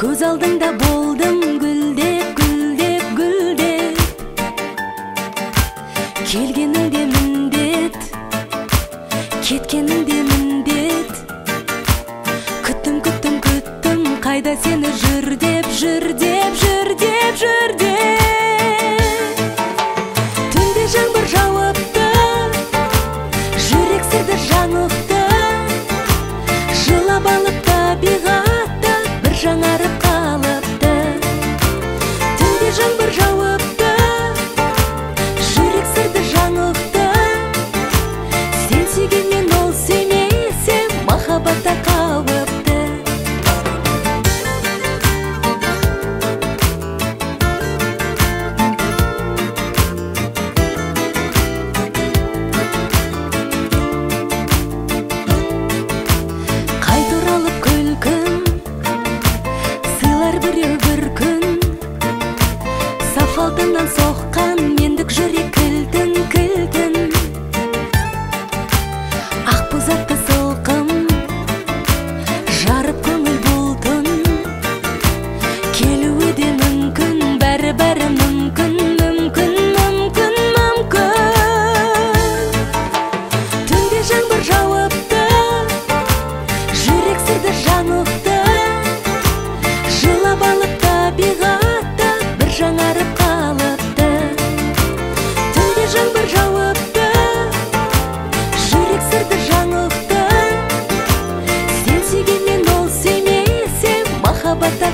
көз алдыңда болдым гүлдеп гүлдеп гүлдеп келгеніңде міндет кеткеніңде міндет күттім күттім күттім қайда сені жүр деп жүр деп Kadir bir sahabat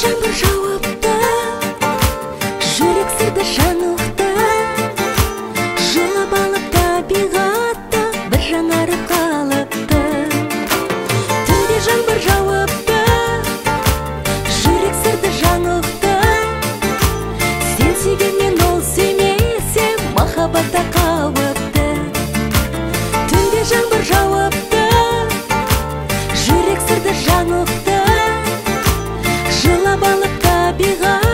想多少我。集合